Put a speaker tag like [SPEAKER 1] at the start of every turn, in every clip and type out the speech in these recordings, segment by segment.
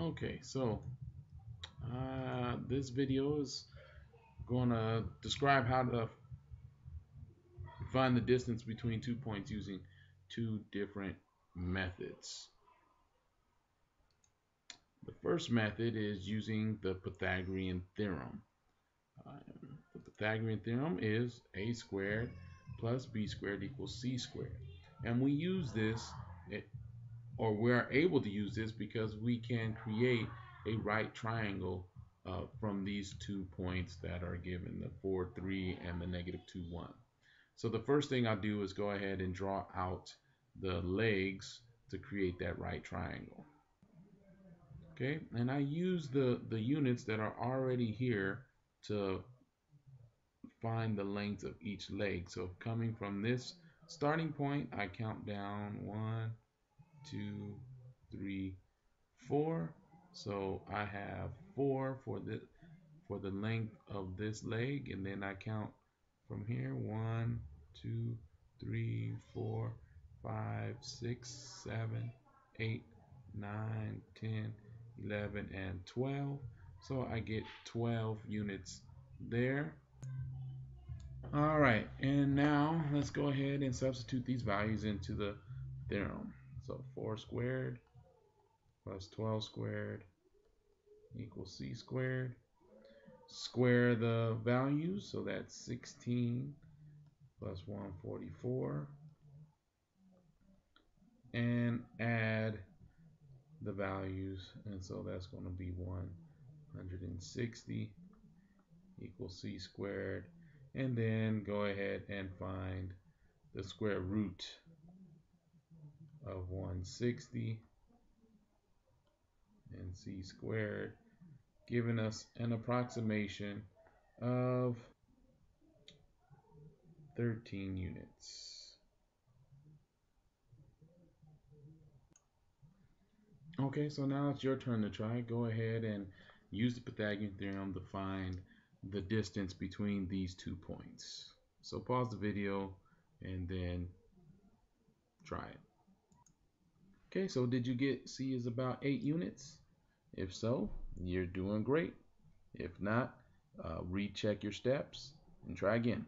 [SPEAKER 1] Okay, so uh, this video is going to describe how to find the distance between two points using two different methods. The first method is using the Pythagorean theorem. Um, the Pythagorean theorem is a squared plus b squared equals c squared. And we use this, or we are able to use this because we can create a right triangle uh, from these two points that are given, the 4, 3 and the negative 2, 1. So the first thing I do is go ahead and draw out the legs to create that right triangle. Okay, and I use the, the units that are already here to find the length of each leg. So coming from this starting point, I count down one, two, three, four. So I have four for the for the length of this leg, and then I count from here one, two, three, four, five, six, seven, eight, nine, ten, eleven, and twelve. So I get 12 units there. All right, and now let's go ahead and substitute these values into the theorem. So 4 squared plus 12 squared equals c squared. Square the values, so that's 16 plus 144. And add the values, and so that's going to be 160 equals c squared and then go ahead and find the square root of 160 and c squared giving us an approximation of 13 units. Okay, so now it's your turn to try. Go ahead and use the Pythagorean theorem to find the distance between these two points. So pause the video and then try it. Okay, so did you get C is about 8 units? If so, you're doing great. If not, uh, recheck your steps and try again.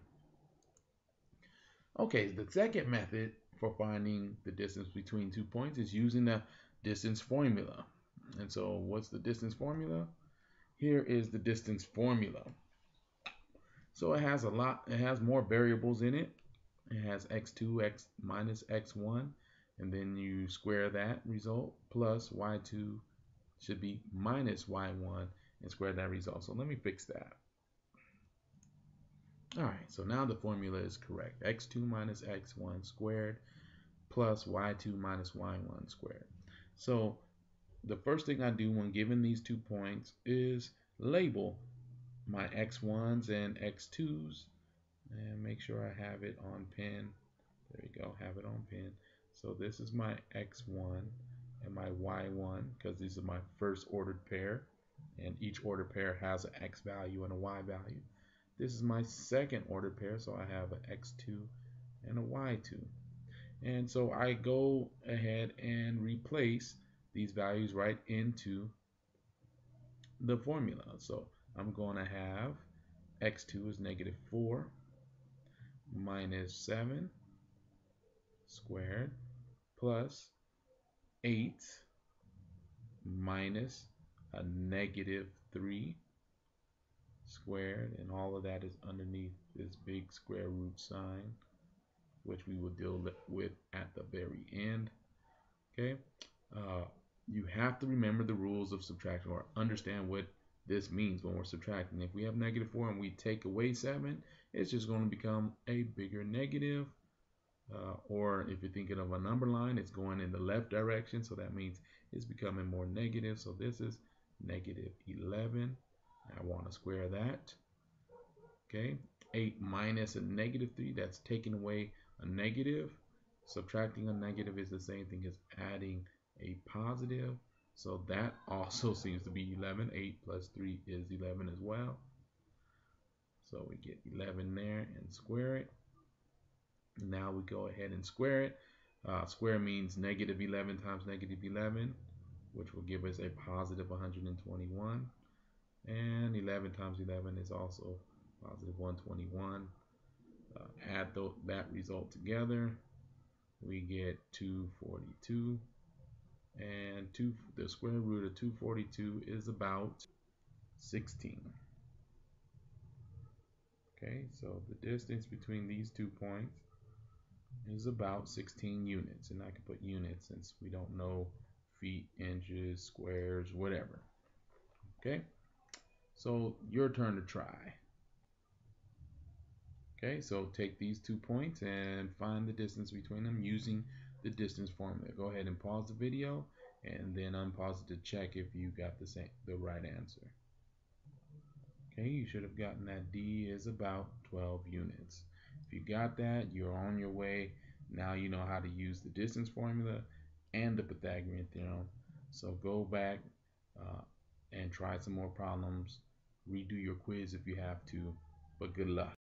[SPEAKER 1] Okay, the second method for finding the distance between two points is using the distance formula. And so what's the distance formula? Here is the distance formula. So it has a lot, it has more variables in it. It has x2, x minus x1, and then you square that result plus y2 should be minus y1 and square that result. So let me fix that. All right, so now the formula is correct. x2 minus x1 squared plus y2 minus y1 squared. So the first thing I do when given these two points is label my x1s and x2s and make sure I have it on pen. There you go, have it on pen. So this is my x1 and my y1 because these are my first ordered pair and each ordered pair has an x value and a y value. This is my second ordered pair so I have an x2 and a y2. And so I go ahead and replace these values right into the formula. So I'm going to have x2 is negative 4 minus 7 squared plus 8 minus a negative 3 squared and all of that is underneath this big square root sign which we will deal with at the very end okay uh, you have to remember the rules of subtraction or understand what this means when we're subtracting. If we have negative 4 and we take away 7, it's just going to become a bigger negative. Uh, or if you're thinking of a number line, it's going in the left direction. So that means it's becoming more negative. So this is negative 11. I want to square that. Okay. 8 minus a negative 3, that's taking away a negative. Subtracting a negative is the same thing as adding a positive. So that also seems to be 11. 8 plus 3 is 11 as well. So we get 11 there and square it. Now we go ahead and square it. Uh, square means negative 11 times negative 11. which will give us a positive 121. And 11 times 11 is also positive 121. Uh, add that result together, we get 242. And two, the square root of 242 is about 16. Okay, so the distance between these two points is about 16 units. And I can put units since we don't know feet, inches, squares, whatever. Okay, so your turn to try. Okay, so take these two points and find the distance between them using the distance formula. Go ahead and pause the video and then unpause it to check if you got the same the right answer. Okay, you should have gotten that D is about 12 units. You got that, you're on your way. Now you know how to use the distance formula and the Pythagorean theorem. So go back uh, and try some more problems. Redo your quiz if you have to, but good luck.